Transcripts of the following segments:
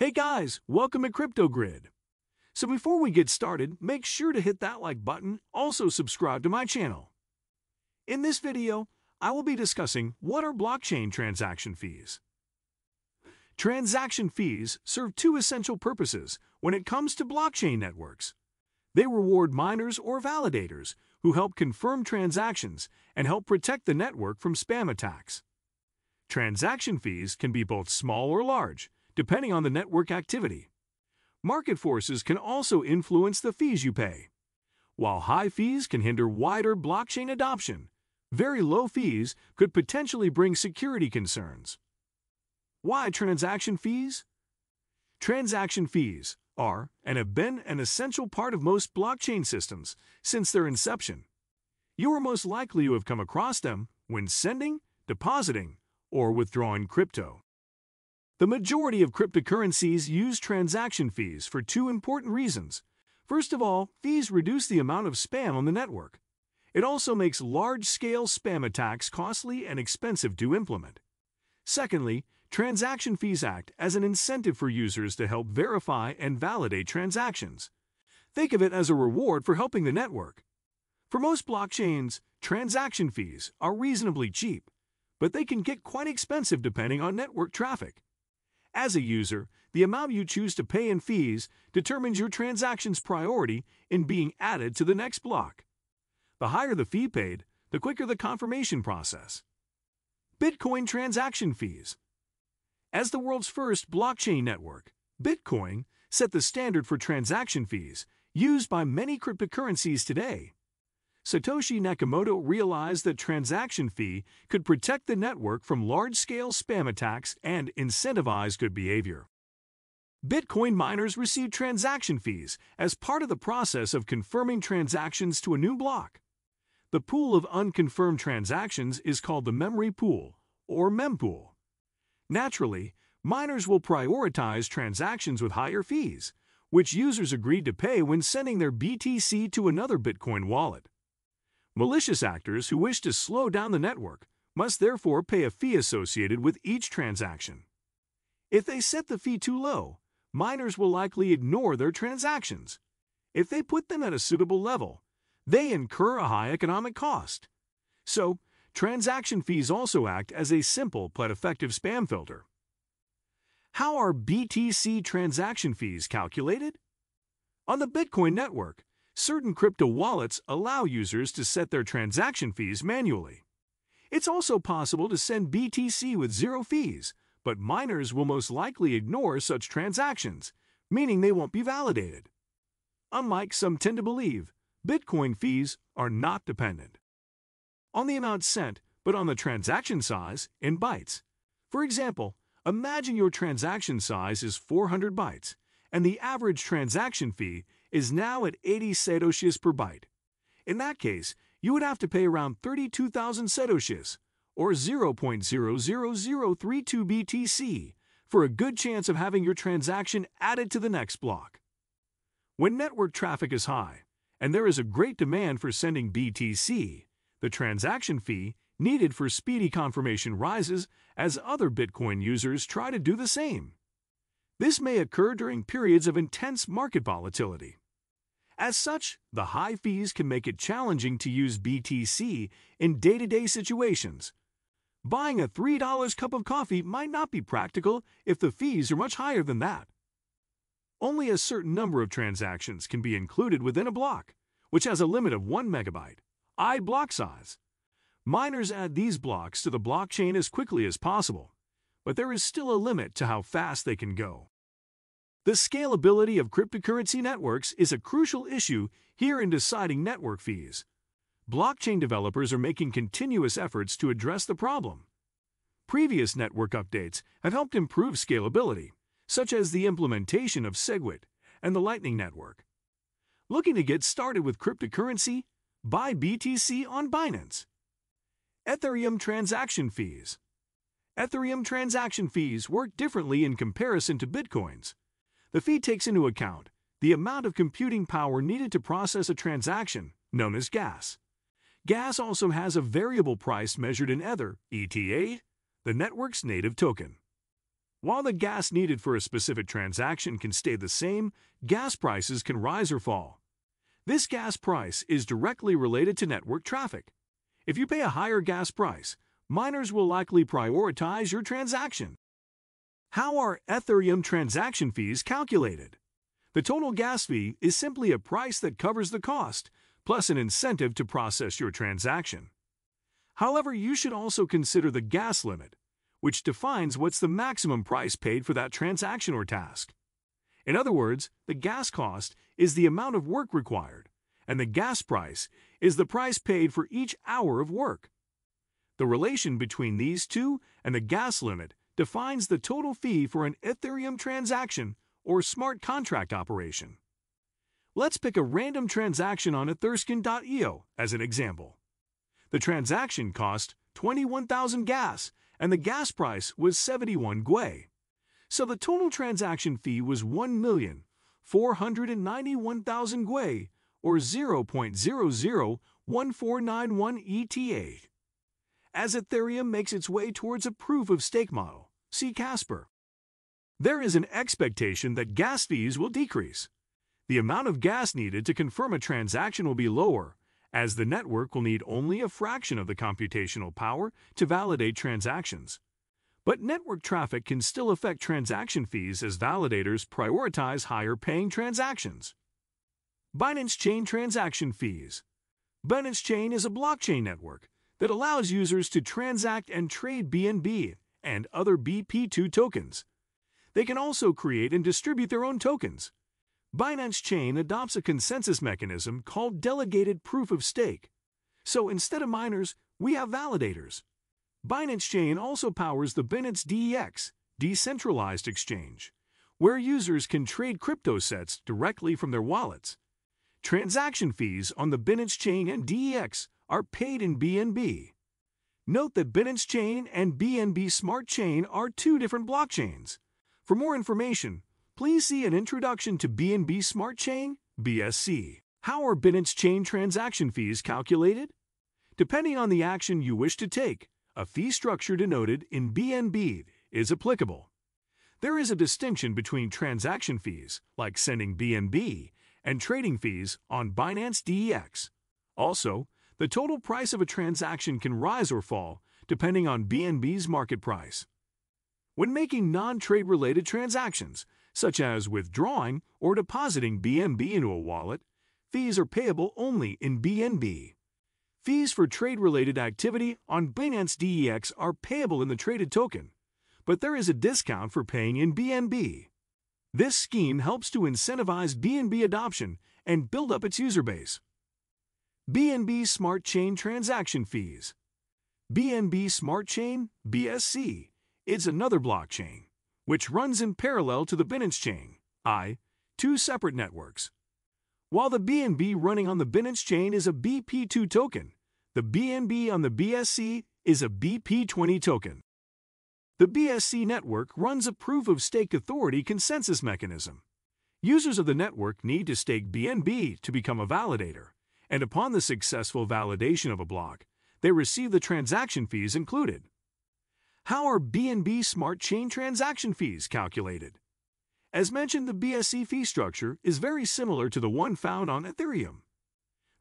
Hey guys, welcome to CryptoGrid. So before we get started, make sure to hit that like button, also subscribe to my channel. In this video, I will be discussing what are blockchain transaction fees. Transaction fees serve two essential purposes when it comes to blockchain networks. They reward miners or validators who help confirm transactions and help protect the network from spam attacks. Transaction fees can be both small or large, depending on the network activity. Market forces can also influence the fees you pay. While high fees can hinder wider blockchain adoption, very low fees could potentially bring security concerns. Why transaction fees? Transaction fees are and have been an essential part of most blockchain systems since their inception. You are most likely to have come across them when sending, depositing, or withdrawing crypto. The majority of cryptocurrencies use transaction fees for two important reasons. First of all, fees reduce the amount of spam on the network. It also makes large scale spam attacks costly and expensive to implement. Secondly, transaction fees act as an incentive for users to help verify and validate transactions. Think of it as a reward for helping the network. For most blockchains, transaction fees are reasonably cheap, but they can get quite expensive depending on network traffic. As a user, the amount you choose to pay in fees determines your transaction's priority in being added to the next block. The higher the fee paid, the quicker the confirmation process. Bitcoin transaction fees. As the world's first blockchain network, Bitcoin set the standard for transaction fees used by many cryptocurrencies today. Satoshi Nakamoto realized that transaction fee could protect the network from large-scale spam attacks and incentivize good behavior. Bitcoin miners receive transaction fees as part of the process of confirming transactions to a new block. The pool of unconfirmed transactions is called the memory pool, or mempool. Naturally, miners will prioritize transactions with higher fees, which users agreed to pay when sending their BTC to another Bitcoin wallet. Malicious actors who wish to slow down the network must therefore pay a fee associated with each transaction. If they set the fee too low, miners will likely ignore their transactions. If they put them at a suitable level, they incur a high economic cost. So, transaction fees also act as a simple but effective spam filter. How are BTC transaction fees calculated? On the Bitcoin network, certain crypto wallets allow users to set their transaction fees manually. It's also possible to send BTC with zero fees, but miners will most likely ignore such transactions, meaning they won't be validated. Unlike some tend to believe, Bitcoin fees are not dependent on the amount sent, but on the transaction size in bytes. For example, imagine your transaction size is 400 bytes, and the average transaction fee is now at 80 satoshis per byte. In that case, you would have to pay around 32,000 satoshis, or 0.00032 BTC, for a good chance of having your transaction added to the next block. When network traffic is high, and there is a great demand for sending BTC, the transaction fee needed for speedy confirmation rises as other Bitcoin users try to do the same. This may occur during periods of intense market volatility. As such, the high fees can make it challenging to use BTC in day to day situations. Buying a $3 cup of coffee might not be practical if the fees are much higher than that. Only a certain number of transactions can be included within a block, which has a limit of 1 megabyte, I block size. Miners add these blocks to the blockchain as quickly as possible, but there is still a limit to how fast they can go. The scalability of cryptocurrency networks is a crucial issue here in deciding network fees. Blockchain developers are making continuous efforts to address the problem. Previous network updates have helped improve scalability, such as the implementation of SegWit and the Lightning Network. Looking to get started with cryptocurrency? Buy BTC on Binance. Ethereum transaction fees. Ethereum transaction fees work differently in comparison to Bitcoin's. The fee takes into account the amount of computing power needed to process a transaction, known as gas. Gas also has a variable price measured in Ether, ETH, the network's native token. While the gas needed for a specific transaction can stay the same, gas prices can rise or fall. This gas price is directly related to network traffic. If you pay a higher gas price, miners will likely prioritize your transaction. How are Ethereum transaction fees calculated? The total gas fee is simply a price that covers the cost, plus an incentive to process your transaction. However, you should also consider the gas limit, which defines what's the maximum price paid for that transaction or task. In other words, the gas cost is the amount of work required, and the gas price is the price paid for each hour of work. The relation between these two and the gas limit defines the total fee for an Ethereum transaction or smart contract operation. Let's pick a random transaction on Etherscan.io as an example. The transaction cost 21,000 gas and the gas price was 71 Gwei. So the total transaction fee was 1,491,000 Gwei, or 0.001491 ETH. As Ethereum makes its way towards a proof of stake model, see Casper. There is an expectation that gas fees will decrease. The amount of gas needed to confirm a transaction will be lower, as the network will need only a fraction of the computational power to validate transactions. But network traffic can still affect transaction fees as validators prioritize higher paying transactions. Binance Chain Transaction Fees Binance Chain is a blockchain network that allows users to transact and trade BNB and other BEP2 tokens. They can also create and distribute their own tokens, Binance Chain adopts a consensus mechanism called delegated proof of stake. So instead of miners, we have validators. Binance Chain also powers the Binance DEX, decentralized exchange, where users can trade crypto sets directly from their wallets. Transaction fees on the Binance Chain and DEX are paid in BNB. Note that Binance Chain and BNB Smart Chain are two different blockchains. For more information, Please see an Introduction to BNB Smart Chain, BSC. How are Binance Chain transaction fees calculated? Depending on the action you wish to take, a fee structure denoted in BNB is applicable. There is a distinction between transaction fees, like sending BNB, and trading fees on Binance DEX. Also, the total price of a transaction can rise or fall depending on BNB's market price. When making non-trade related transactions, such as withdrawing or depositing BNB into a wallet, fees are payable only in BNB. Fees for trade-related activity on Binance DEX are payable in the traded token, but there is a discount for paying in BNB. This scheme helps to incentivize BNB adoption and build up its user base. BNB Smart Chain Transaction Fees BNB Smart Chain, BSC, is another blockchain which runs in parallel to the Binance chain, I, two separate networks. While the BNB running on the Binance chain is a BEP2 token, the BNB on the BSC is a BEP20 token. The BSC network runs a proof of stake authority consensus mechanism. Users of the network need to stake BNB to become a validator, and upon the successful validation of a block, they receive the transaction fees included. How are BNB Smart Chain transaction fees calculated? As mentioned, the BSC fee structure is very similar to the one found on Ethereum.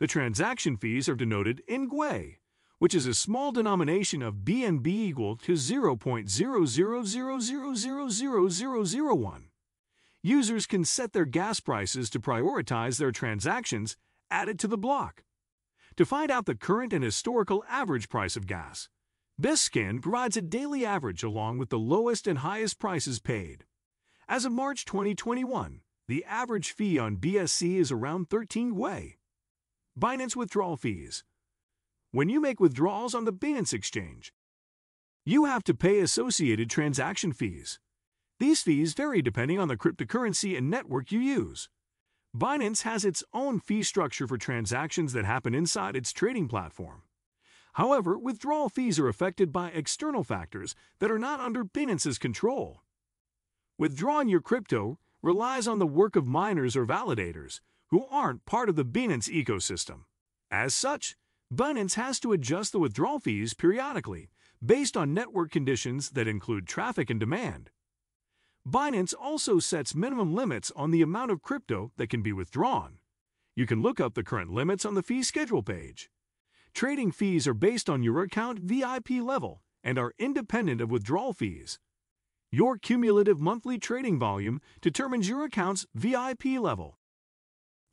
The transaction fees are denoted in Gwei, which is a small denomination of BNB equal to 0.000000001. Users can set their gas prices to prioritize their transactions added to the block. To find out the current and historical average price of gas, BscScan provides a daily average along with the lowest and highest prices paid. As of March 2021, the average fee on BSC is around 13 Gwei. Binance withdrawal fees. When you make withdrawals on the Binance exchange, you have to pay associated transaction fees. These fees vary depending on the cryptocurrency and network you use. Binance has its own fee structure for transactions that happen inside its trading platform. However, withdrawal fees are affected by external factors that are not under Binance's control. Withdrawing your crypto relies on the work of miners or validators who aren't part of the Binance ecosystem. As such, Binance has to adjust the withdrawal fees periodically based on network conditions that include traffic and demand. Binance also sets minimum limits on the amount of crypto that can be withdrawn. You can look up the current limits on the fee schedule page. Trading fees are based on your account VIP level and are independent of withdrawal fees. Your cumulative monthly trading volume determines your account's VIP level.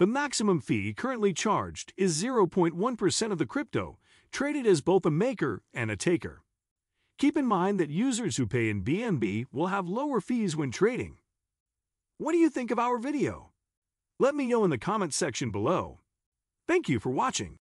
The maximum fee currently charged is 0.1% of the crypto traded as both a maker and a taker. Keep in mind that users who pay in BNB will have lower fees when trading. What do you think of our video? Let me know in the comments section below. Thank you for watching.